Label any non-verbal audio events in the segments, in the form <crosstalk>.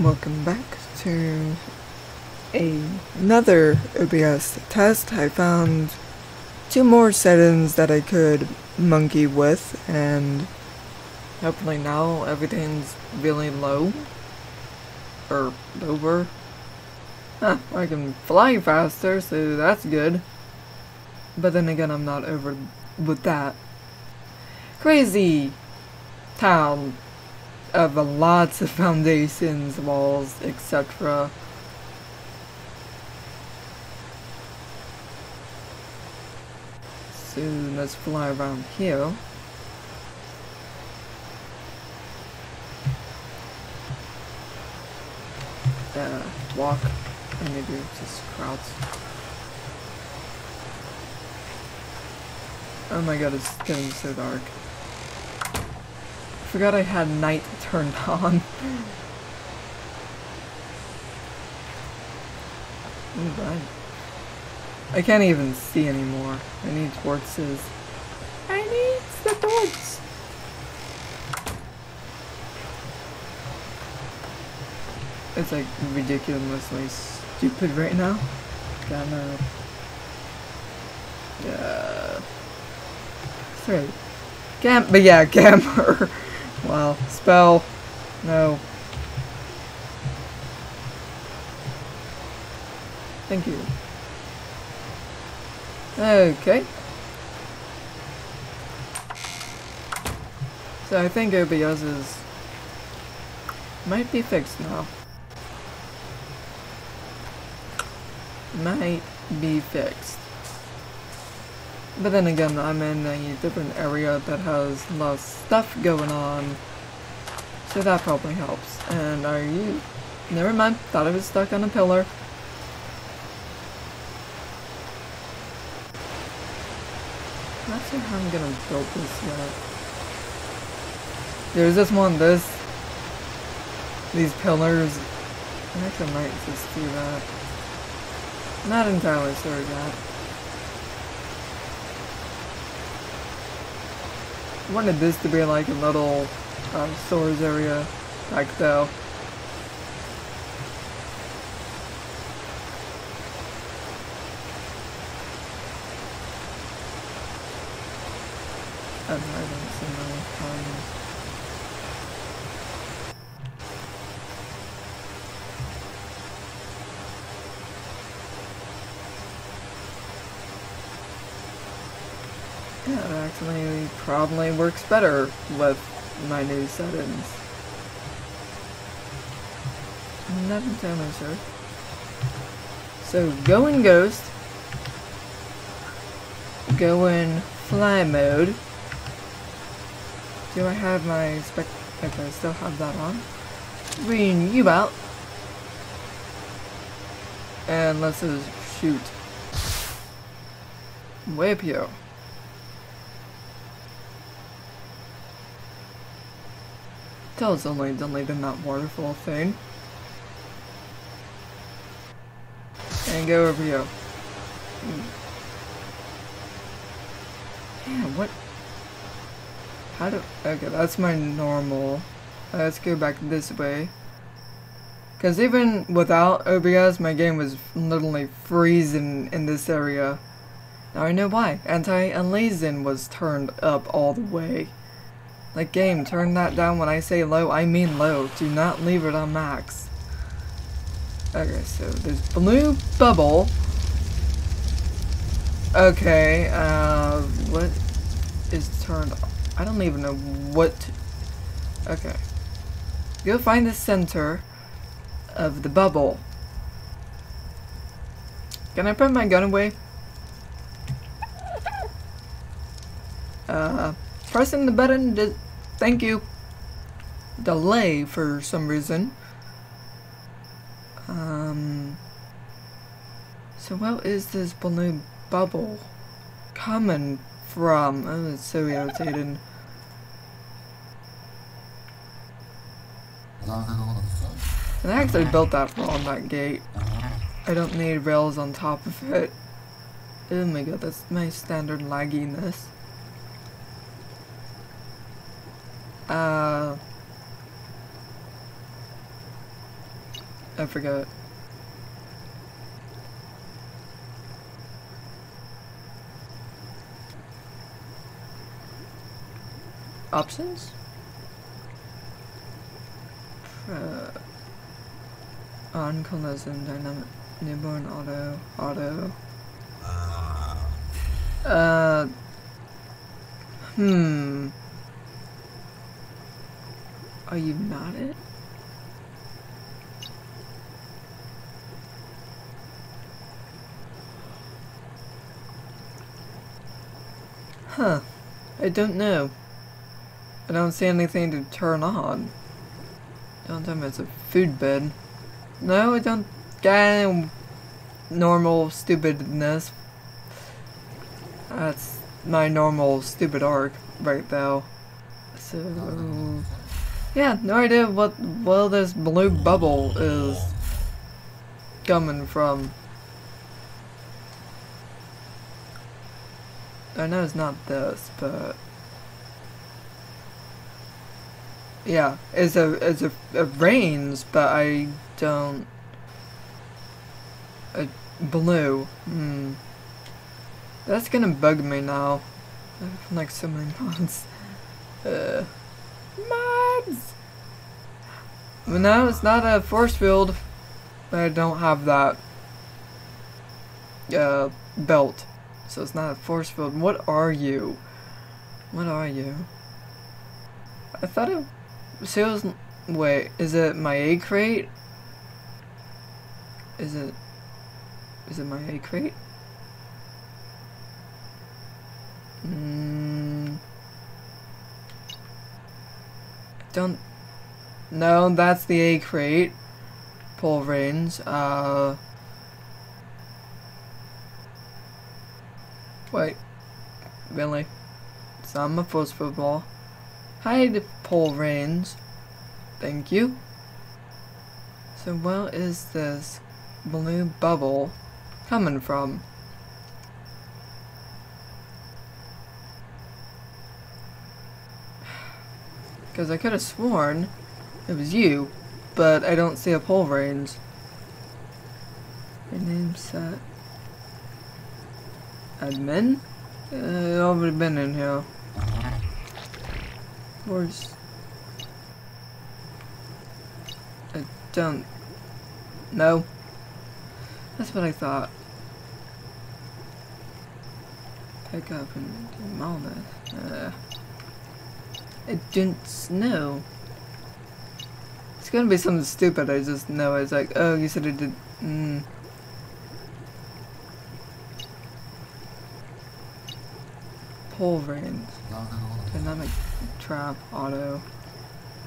Welcome back to another OBS test. I found two more settings that I could monkey with, and hopefully now everything's really low. Or over. Huh, I can fly faster, so that's good. But then again, I'm not over with that. Crazy town of lots of foundations, walls, etc. So let's fly around here. Uh, walk, and maybe just crouch. Oh my god, it's getting so dark. Forgot I had night turned on. I can't even see anymore. I need torches. I need the torches. It's like ridiculously stupid right now. No. Yeah. Three. Cam, but yeah, <laughs> camera. Wow. Spell. No. Thank you. Okay. So I think OBS is might be fixed now. Might be fixed. But then again, I'm in a different area that has less stuff going on. So that probably helps. And are you... Never mind, thought I was stuck on a pillar. Not sure how I'm gonna build this yet. There's this one, this... These pillars. I actually might just do that. Not entirely sure yet. Wanted this to be like a little um, storage area back though. I'm Yeah, it actually probably works better with my new settings. I'm not entirely sure. So, go in Ghost. Go in Fly mode. Do I have my spec... Okay, I still have that on. Green you out. And let's just shoot. Way up here. Tell it's only delayed in that waterfall thing. And go over here. Hmm. Yeah, what? How do... Okay, that's my normal. Let's go back this way. Because even without OBS, my game was literally freezing in this area. Now I know why. Anti-aliasing was turned up all the way. Like game, turn that down when I say low, I mean low. Do not leave it on max. Okay, so there's blue bubble. Okay, uh, what is turned I don't even know what Okay. Go find the center of the bubble. Can I put my gun away? Uh, pressing the button did thank you. Delay for some reason. Um so what is this balloon bubble coming from? Oh it's so irritating. And I actually built that on that gate. I don't need rails on top of it. Oh my god that's my standard lagginess Uh, I forgot. Options? Uh, on collision, dynamic, newborn auto, auto. Uh, hmm. Are you not it? Huh. I don't know. I don't see anything to turn on. Don't tell me it's a food bed. No, I don't get any normal stupidness. That's my normal stupid ARK right now. So... Yeah, no idea what well this blue bubble is coming from. I know it's not this, but yeah, it's a it's a it rains, but I don't. A blue. Hmm. That's gonna bug me now. I've like so many <laughs> mods. Uh. Mods! No, it's not a force field. I don't have that. Uh, belt. So it's not a force field. What are you? What are you? I thought it... Was... Wait, is it my A crate? Is it... Is it my A crate? Mm, don't... No, that's the A crate. Pull range. Uh... Wait. Really? Some of us football. Hide pull range. Thank you. So where is this blue bubble coming from? Because I could have sworn it was you, but I don't see a pull range. Your name set. Admin? Uh, I've already been in here. Where's... I don't... No. That's what I thought. Pick up and demolish. Uh, it didn't snow. It's gonna be something stupid, I just know. It's like, oh, you said it did... Mm. Pull range. Dynamic trap, auto.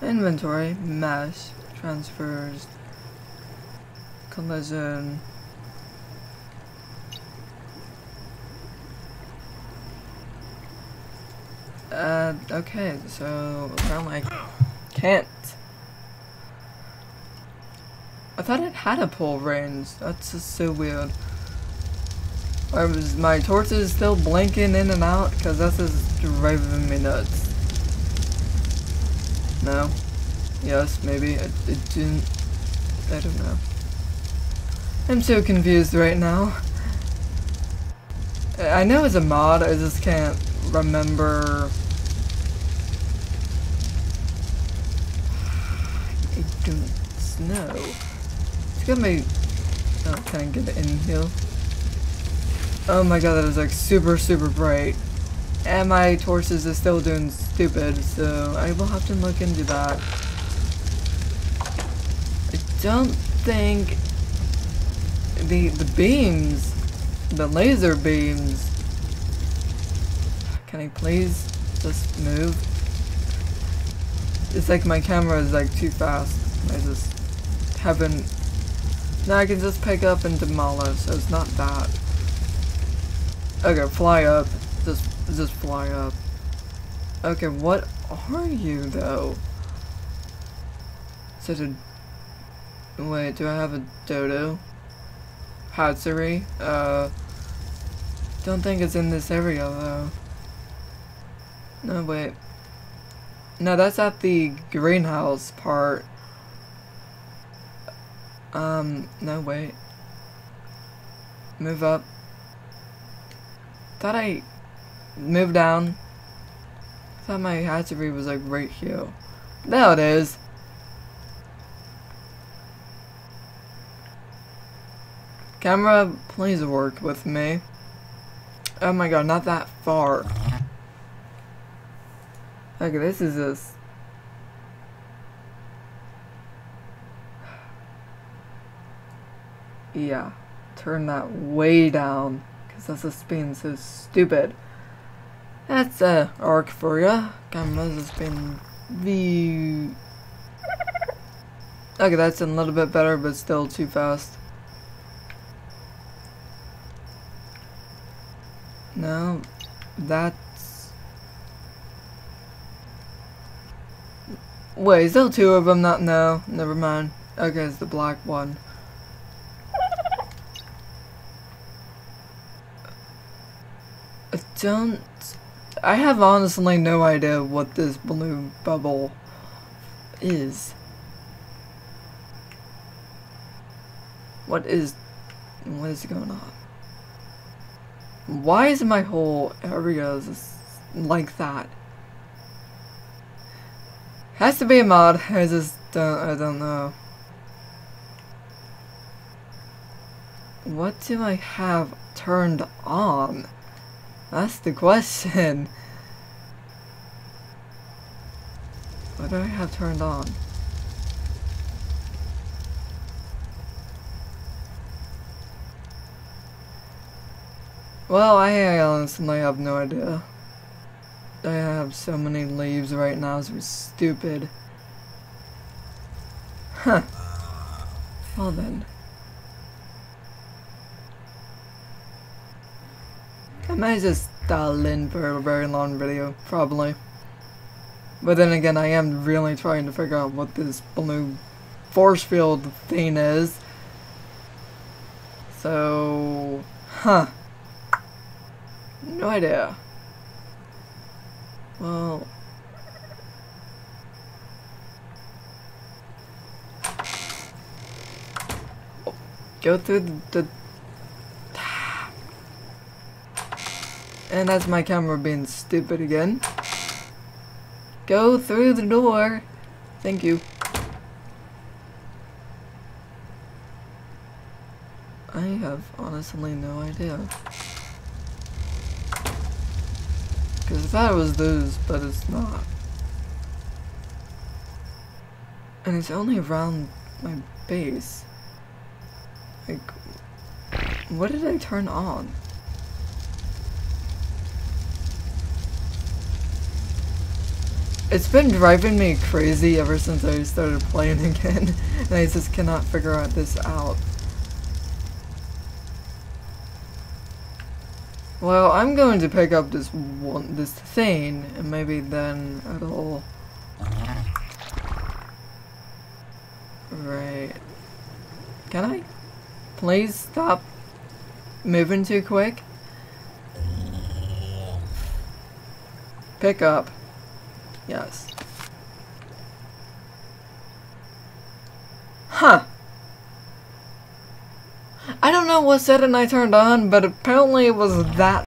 Inventory, mesh, transfers, collision. Uh, okay, so apparently I can't. I thought it had a pull range. That's just so weird. Or was my torches still blinking in and out? Because that's just driving me nuts. No? Yes, maybe. It, it didn't. I don't know. I'm so confused right now. I know it's a mod, I just can't remember... Know. It's my... Oh, can I get in here? Oh my god, that is like super, super bright. And my torches is still doing stupid, so I will have to look into that. I don't think the the beams, the laser beams. Can I please just move? It's like my camera is like too fast. I just haven't. Now I can just pick up and demolish, so it's not that. Okay, fly up. Just, just fly up. Okay, what are you, though? It a... Wait, do I have a dodo? Hatsuri? Uh... Don't think it's in this area, though. No, wait. No, that's at the greenhouse part. Um, no, wait. Move up. Thought I move down. Thought my hatchery was like right here. Now it is. Camera, please work with me. Oh my god, not that far. Okay, this is this. Yeah, turn that way down, because that's just being so stupid. That's a ARK for ya. Camera's just been the. Okay, that's a little bit better, but still too fast. No, that's... Wait, is there two of them? Not no, never mind. Okay, it's the black one. Don't... I have honestly no idea what this blue bubble is. What is... What is going on? Why is my whole area like that? Has to be a mod, I just don't, I don't know. What do I have turned on? That's the question. What do I have turned on? Well, I honestly have no idea. I have so many leaves right now, so it's stupid. Huh. Well then. Might just dial in for a very long video, probably. But then again, I am really trying to figure out what this blue force field thing is. So, huh. No idea. Well... Go through the, the... And that's my camera being stupid again. Go through the door. Thank you. I have honestly no idea. Because I thought it was those, but it's not. And it's only around my base. Like, what did I turn on? It's been driving me crazy ever since I started playing <laughs> again, and I just cannot figure out this out. Well, I'm going to pick up this one, this thing, and maybe then it'll... Right. Can I? Please stop moving too quick? Pick up. Yes. Huh. I don't know what setting I turned on, but apparently it was that